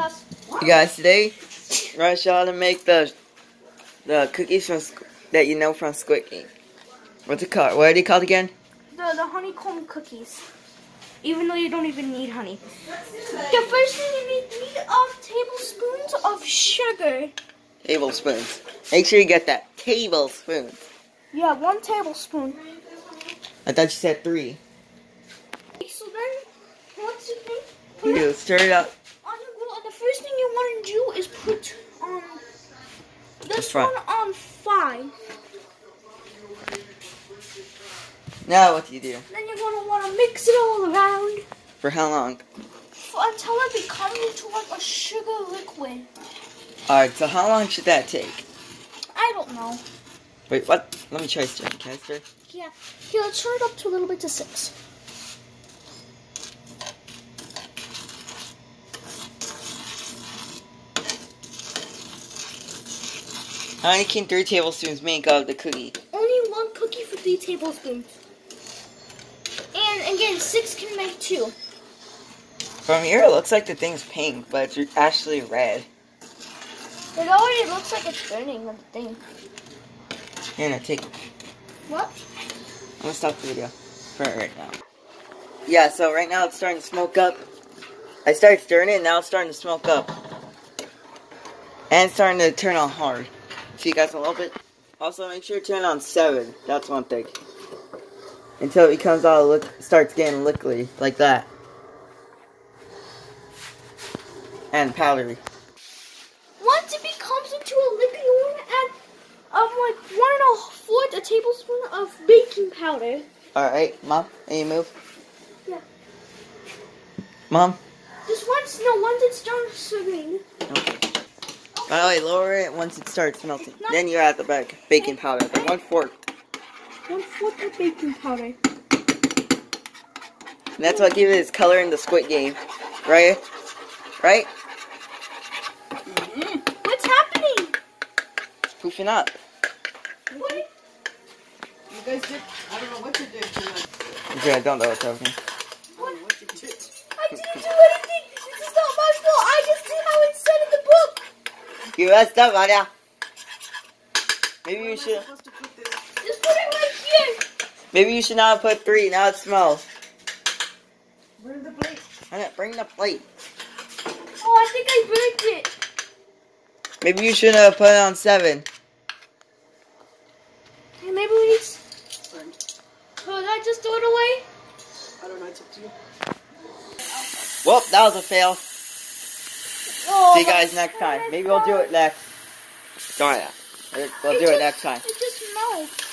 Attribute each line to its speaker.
Speaker 1: You guys, today we're gonna to make the the cookies from that you know from Squid Game. What's it called? What are they called again?
Speaker 2: The, the honeycomb cookies. Even though you don't even need honey. The first thing you need, need of tablespoons of sugar.
Speaker 1: Tablespoons. Make sure you get that tablespoons.
Speaker 2: Yeah, one tablespoon.
Speaker 1: I thought you said three.
Speaker 2: So then, once you think, put
Speaker 1: You stir it up.
Speaker 2: on the grill, and the first thing you want to do is put on this one on five.
Speaker 1: Now what do you do?
Speaker 2: Then you're gonna want to mix it all around
Speaker 1: For how long?
Speaker 2: for, until it becomes into like a sugar liquid.
Speaker 1: Alright, so how long should that take?
Speaker 2: I don't know.
Speaker 1: Wait, what? Let me try stirring. Can I stir?
Speaker 2: Yeah. Here, let's turn it up to a little bit to six.
Speaker 1: How many can three tablespoons make of the cookie?
Speaker 2: Only one cookie for three tablespoons. And again, six can make two.
Speaker 1: From here, it looks like the thing's pink, but it's actually red.
Speaker 2: It already looks like it's burning on the thing.
Speaker 1: Here, now take.
Speaker 2: What?
Speaker 1: I'm gonna stop the video for right now. Yeah, so right now it's starting to smoke up. I started stirring it, now it's starting to smoke up. And it's starting to turn on hard. See you guys in a little bit. Also, make sure to turn on 7. That's one thing. Until it comes out, look, starts getting liquidy, like that. And powdery.
Speaker 2: Once it becomes into a liquid, you want to add um like one and a fourth a tablespoon of baking powder.
Speaker 1: Alright, Mom, any move?
Speaker 2: Yeah.
Speaker 1: Mom?
Speaker 2: Just once, no, once it's done serving.
Speaker 1: Okay. By the way, lower it once it starts melting. Then you add the back baking powder. The one fourth.
Speaker 2: One fourth of baking powder.
Speaker 1: And that's what gives it its color in the Squid Game. Right? Right? Mm-hmm.
Speaker 2: What's happening?
Speaker 1: It's Poofing up.
Speaker 2: What?
Speaker 3: You guys did. I don't know what you did tonight.
Speaker 1: Okay, I don't know what's happening.
Speaker 3: I don't know what you did.
Speaker 2: I didn't do anything. This is not my fault. I just did how it said in the book.
Speaker 1: You messed up, Anya. Maybe
Speaker 3: Where
Speaker 1: you should.
Speaker 3: put?
Speaker 2: Just put it right here.
Speaker 1: Maybe you should not put three. Now it smells.
Speaker 3: Bring the plate.
Speaker 1: Anya, bring the plate.
Speaker 2: Oh, I think I burnt it.
Speaker 1: Maybe you shouldn't have put it on seven.
Speaker 2: Hey, maybe we need.
Speaker 3: Burned.
Speaker 2: Could I just throw it away?
Speaker 3: I don't know. It's up to you.
Speaker 1: Well, that was a fail.
Speaker 2: Oh,
Speaker 1: See you guys next time. Maybe we'll do it next. Sorry. We'll do it next time.
Speaker 2: It just melts.